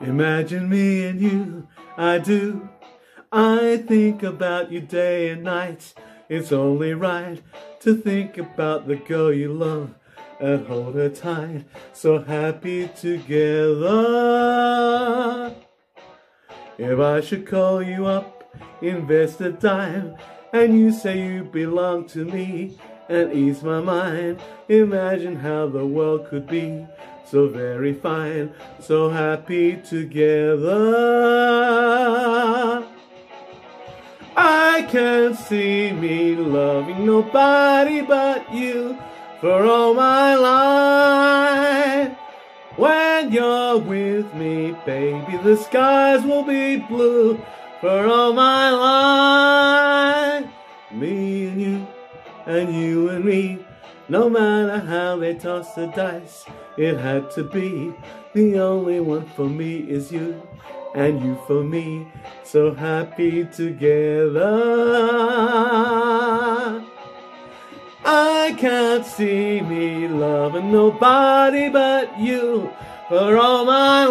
Imagine me and you, I do. I think about you day and night. It's only right to think about the girl you love and hold her tight. So happy together. If I should call you up, invest a dime, and you say you belong to me and ease my mind, imagine how the world could be so very fine, so happy together. I can't see me loving nobody but you for all my life. When you're with me, baby, the skies will be blue for all my life. And you and me no matter how they toss the dice, it had to be. The only one for me is you, and you for me. So happy together. I can't see me loving nobody but you for all my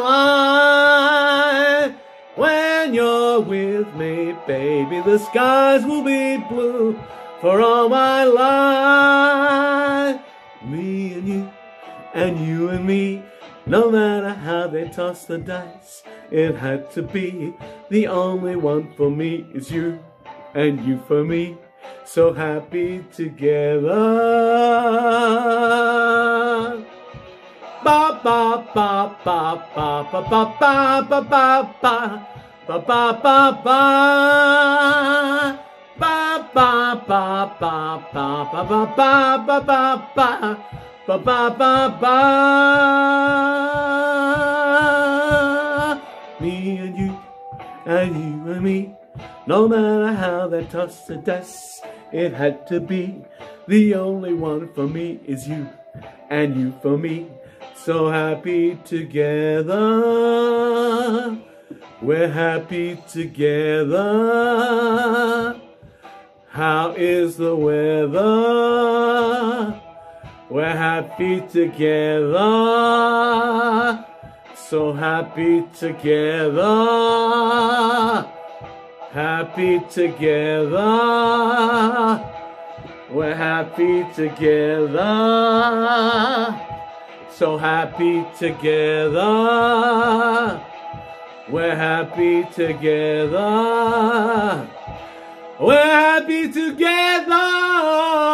life. When you're with me, baby, the skies will be blue for all my life. Me and you, and you and me, no matter how they toss the dice, it had to be. The only one for me is you, and you for me, so happy together. Ba ba ba ba ba ba ba ba ba ba ba ba ba ba ba ba ba ba ba ba ba ba ba ba ba ba Me and you and you and me No matter how they toss the dice It had to be The only one for me is you And you for me So happy together We're happy together how is the weather? We're happy together. So happy together. Happy together. We're happy together. So happy together. We're happy together. We're happy together.